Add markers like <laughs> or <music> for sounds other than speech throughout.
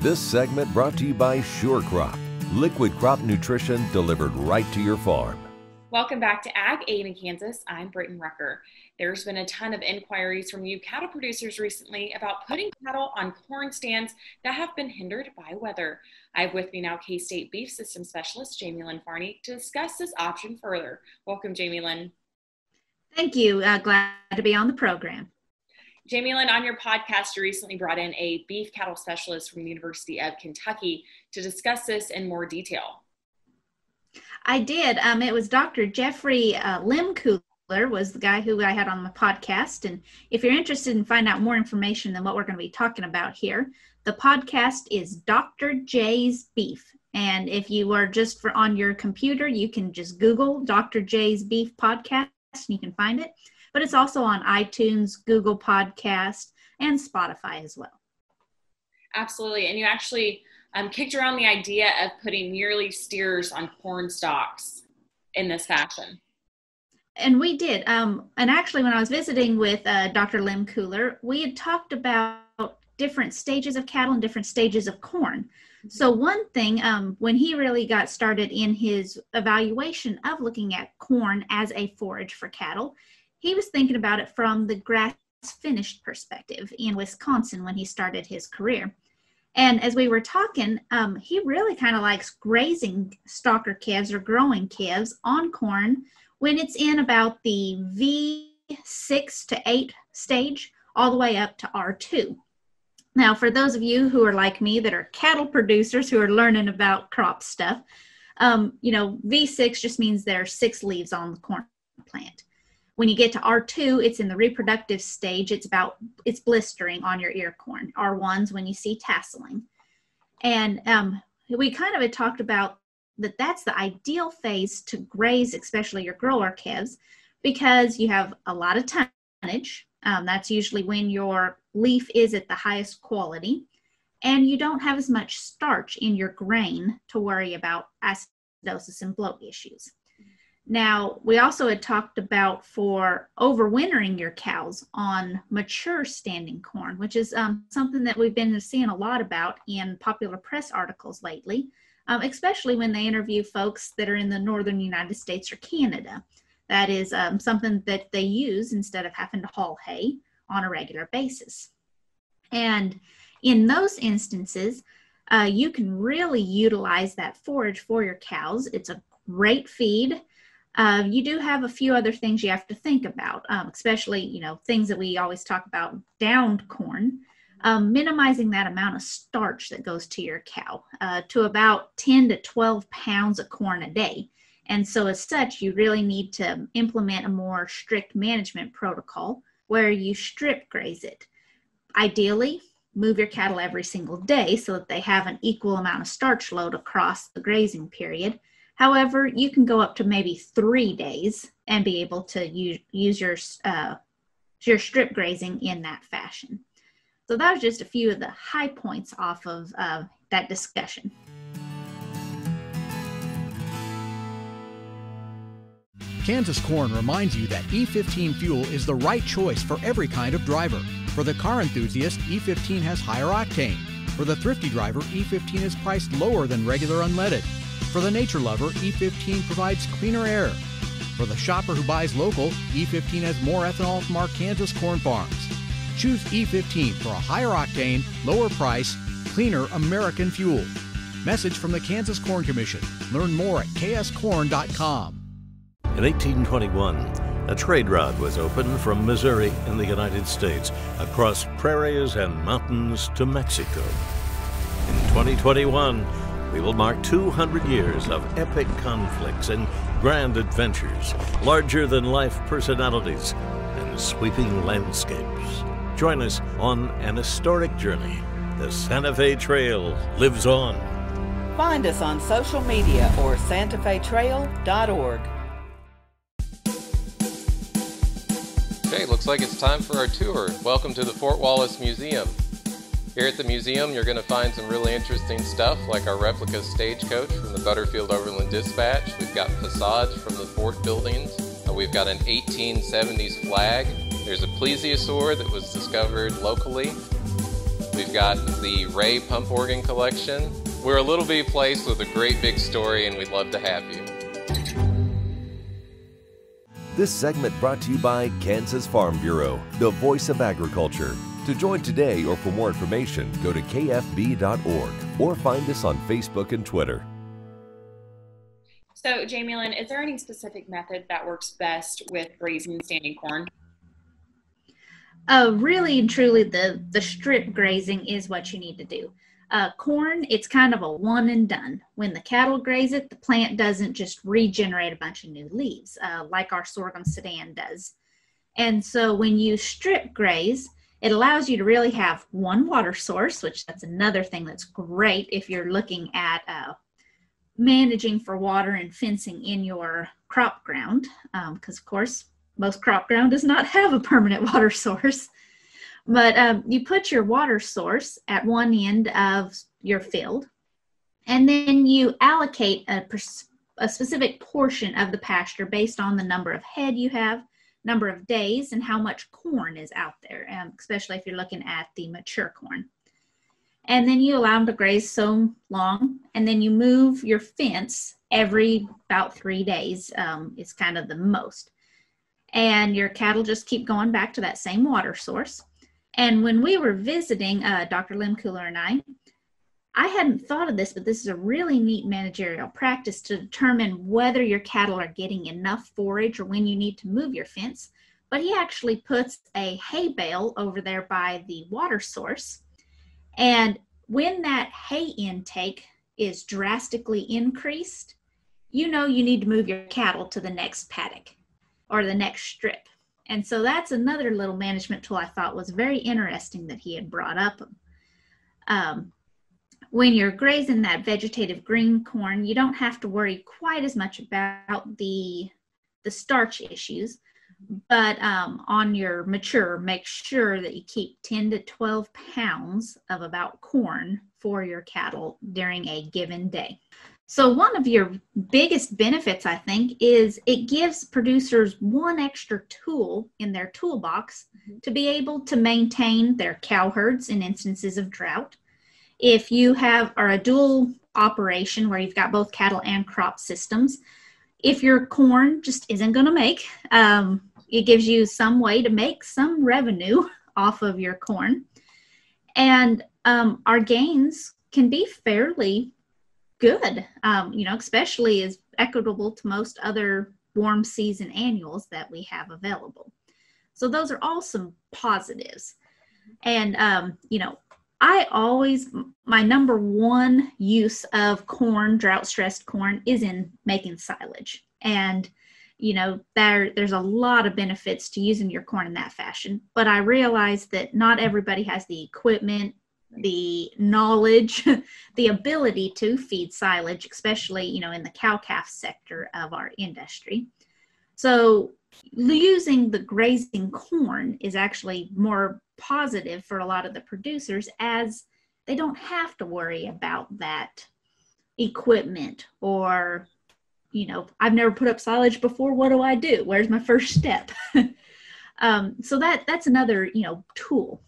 This segment brought to you by SureCrop, liquid crop nutrition delivered right to your farm. Welcome back to Ag AM in Kansas. I'm Brityne Rucker. There's been a ton of inquiries from you cattle producers recently about putting cattle on corn stands that have been hindered by weather. I have with me now K State Beef System Specialist Jaymelynn Farney to discuss this option further. Welcome, Jaymelynn. Thank you. Uh, glad to be on the program. Jaymelynn, on your podcast, you recently brought in a beef cattle specialist from the University of Kentucky to discuss this in more detail. I did. Um, it was Dr. Jeffrey uh, was the guy who I had on the podcast. And if you're interested in find out more information than what we're going to be talking about here, the podcast is Dr. J's Beef. And if you are just for on your computer, you can just Google Dr. J's Beef Podcast and you can find it. But it's also on iTunes, Google Podcast, and Spotify as well. Absolutely. And you actually um, kicked around the idea of putting yearly steers on corn stalks in this fashion. And we did. Um, and actually, when I was visiting with uh, Dr. Lehmkuhler, we had talked about different stages of cattle and different stages of corn. So, one thing, um, when he really got started in his evaluation of looking at corn as a forage for cattle, he was thinking about it from the grass finished perspective in Wisconsin when he started his career. And as we were talking, um, he really kind of likes grazing stocker calves or growing calves on corn when it's in about the V6 to 8 stage, all the way up to R2. Now, for those of you who are like me that are cattle producers who are learning about crop stuff, um, you know, V6 just means there are six leaves on the corn plant. When you get to R2, it's in the reproductive stage. It's about, it's blistering on your ear corn. R1's when you see tasseling. And um, we kind of had talked about that that's the ideal phase to graze, especially your grower calves, because you have a lot of tonnage. Um, that's usually when your leaf is at the highest quality. And you don't have as much starch in your grain to worry about acidosis and bloat issues. Now, we also had talked about for overwintering your cows on mature standing corn, which is um, something that we've been seeing a lot about in popular press articles lately, um, especially when they interview folks that are in the northern United States or Canada. That is um, something that they use instead of having to haul hay on a regular basis. And in those instances, uh, you can really utilize that forage for your cows. It's a great feed. Uh, you do have a few other things you have to think about, um, especially you know things that we always talk about downed corn. Um, minimizing that amount of starch that goes to your cow uh, to about 10 to 12 pounds of corn a day. And so, as such, you really need to implement a more strict management protocol where you strip graze it. Ideally, move your cattle every single day so that they have an equal amount of starch load across the grazing period However, you can go up to maybe three days and be able to use, use your, uh, your strip grazing in that fashion. So that was just a few of the high points off of uh, that discussion. Kansas Corn reminds you that E15 fuel is the right choice for every kind of driver. For the car enthusiast, E15 has higher octane. For the thrifty driver, E15 is priced lower than regular unleaded. For the nature lover, E15 provides cleaner air. For the shopper who buys local, E15 has more ethanol from our Kansas corn farms. Choose E15 for a higher octane, lower price, cleaner American fuel. Message from the Kansas Corn Commission. Learn more at kscorn.com. In 1821, a trade route was opened from Missouri in the United States across prairies and mountains to Mexico. In 2021, we will mark 200 years of epic conflicts and grand adventures, larger than life personalities, and sweeping landscapes. Join us on an historic journey. The Santa Fe Trail lives on. Find us on social media or santafetrail.org. Okay, looks like it's time for our tour. Welcome to the Fort Wallace Museum. Here at the museum, you're going to find some really interesting stuff like our replica stagecoach from the Butterfield Overland Dispatch. We've got facades from the fort buildings. Uh, we've got an 1870s flag. There's a plesiosaur that was discovered locally. We've got the Ray Pump Organ Collection. We're a little bit place with a great big story, and we'd love to have you. This segment brought to you by Kansas Farm Bureau, the voice of agriculture. To join today or for more information, go to kfb.org or find us on Facebook and Twitter. So, Jaymelynn, is there any specific method that works best with grazing standing corn? Uh, really and truly, the the strip grazing is what you need to do. Uh, corn, it's kind of a one and done. When the cattle graze it, the plant doesn't just regenerate a bunch of new leaves uh, like our sorghum sudan does. And so when you strip graze, it allows you to really have one water source, which that's another thing that's great if you're looking at uh, managing for water and fencing in your crop ground, because um, of course most crop ground does not <laughs> have a permanent water source. But um, you put your water source at one end of your field, and then you allocate a, a specific portion of the pasture based on the number of head you have, number of days, and how much corn is out there, um, especially if you're looking at the mature corn. And then you allow them to graze so long and then you move your fence every about three days um, is kind of the most. And your cattle just keep going back to that same water source. And when we were visiting uh, dr Lehmkuhler and i i hadn't thought of this but this is a really neat managerial practice to determine whether your cattle are getting enough forage or when you need to move your fence but he actually puts a hay bale over there by the water source and when that hay intake is drastically increased, you know you need to move your cattle to the next paddock or the next strip. And so that's another little management tool I thought was very interesting that he had brought up. Um, when you're grazing that vegetative green corn, you don't have to worry quite as much about the the starch issues but um, on your mature, make sure that you keep 10 to 12 pounds of about corn for your cattle during a given day. So, one of your biggest benefits, I think, is it gives producers one extra tool in their toolbox mm-hmm. to be able to maintain their cow herds in instances of drought. If you have are a dual operation where you've got both cattle and crop systems, if your corn just isn't going to make, um, it gives you some way to make some revenue off of your corn. And um, our gains can be fairly good, um, you know, especially as equitable to most other warm season annuals that we have available. So those are all some positives. And, um, you know, I always, my number one use of corn, drought stressed corn, is in making silage. And you know there there's a lot of benefits to using your corn in that fashion but i realize that not everybody has the equipment the knowledge <laughs> the ability to feed silage especially you know in the cow calf sector of our industry so using the grazing corn is actually more positive for a lot of the producers as they don't have to worry about that equipment or you know, I've never put up silage before. What do I do? Where's my first step? <laughs> um, so that that's another you know tool.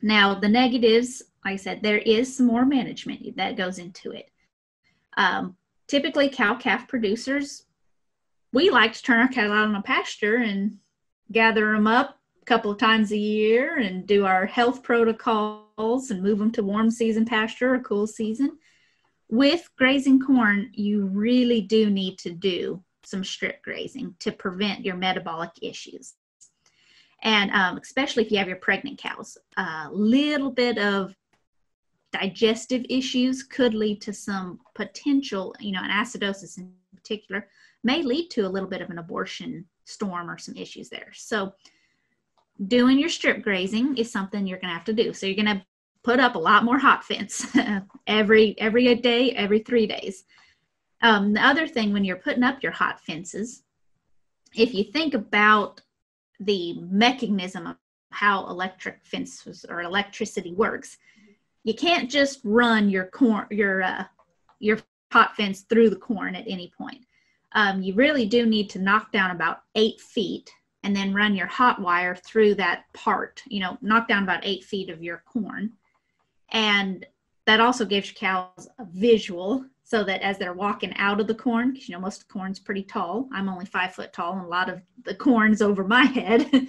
Now the negatives, like I said, there is some more management that goes into it. Um, typically, cow calf producers, we like to turn our cattle out on a pasture and gather them up couple of times a year and do our health protocols and move them to warm season pasture or cool season with grazing corn, you really do need to do some strip grazing to prevent your metabolic issues. And um, especially if you have your pregnant cows, a little bit of digestive issues could lead to some potential, you know, an acidosis in particular, may lead to a little bit of an abortion storm or some issues there. So, doing your strip grazing is something you're going to have to do. So, you're going to put up a lot more hot fence <laughs> every every day, every three days. Um, the other thing, when you're putting up your hot fences, if you think about the mechanism of how electric fences or electricity works, you can't just run your corn your uh, your hot fence through the corn at any point. Um, you really do need to knock down about eight feet and then run your hot wire through that part. You know, knock down about eight feet of your corn And that also gives your cows a visual so that as they're walking out of the corn, because you know most corn's pretty tall. I'm only five foot tall, and a lot of the corn's over my <laughs> head.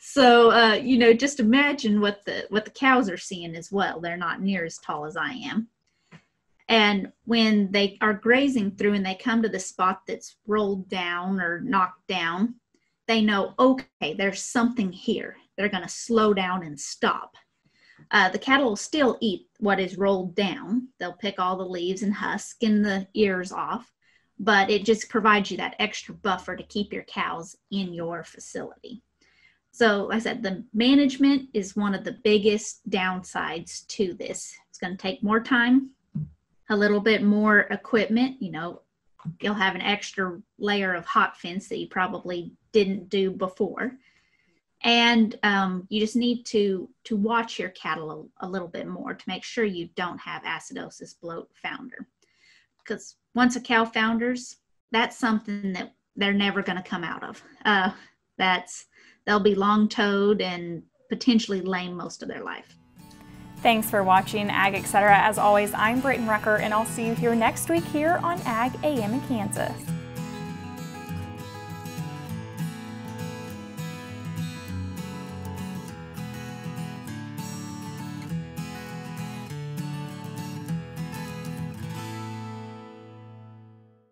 so uh, you know, just imagine what the what the cows are seeing as well. They're not near as tall as I am. And when they are grazing through and they come to the spot that's rolled down or knocked down, they know, okay, there's something here. They're going to slow down and stop. Uh, the cattle will still eat what is rolled down. They'll pick all the leaves and husk and the ears off, but it just provides you that extra buffer to keep your cows in your facility. So, like I said, the management is one of the biggest downsides to this. It's going to take more time, a little bit more equipment. You know, you'll have an extra layer of hot fence that you probably didn't do before. And um, you just need to to watch your cattle a, a, little bit more to make sure you don't have acidosis bloat founder. Because once a cow founders that's something that they're never going to come out of. Uh, that's they'll be long toed and potentially lame most of their life Thanks for watching Ag Etc. As always, I'm Brityne Rucker, and I'll see you here next week here on Ag AM in Kansas.